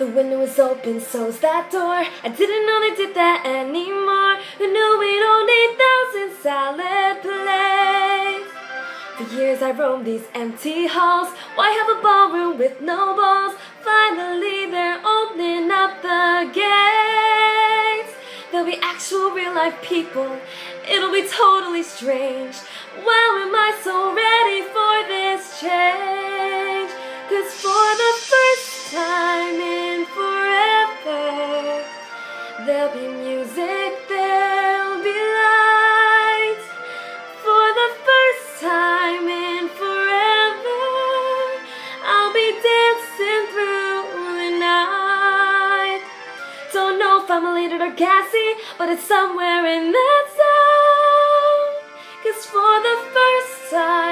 The window was open, so's that door. I didn't know they did that anymore. Who knew we don't need thousand salad plates? For years I roamed these empty halls. Why have a ballroom with no balls? Finally they're opening up the gates. There'll be actual real life people. It'll be totally strange. Wow, I there'll be music, there'll be light. For the first time in forever, I'll be dancing through the night. Don't know if I'm elated or gassy, but it's somewhere in that zone. Cause for the first time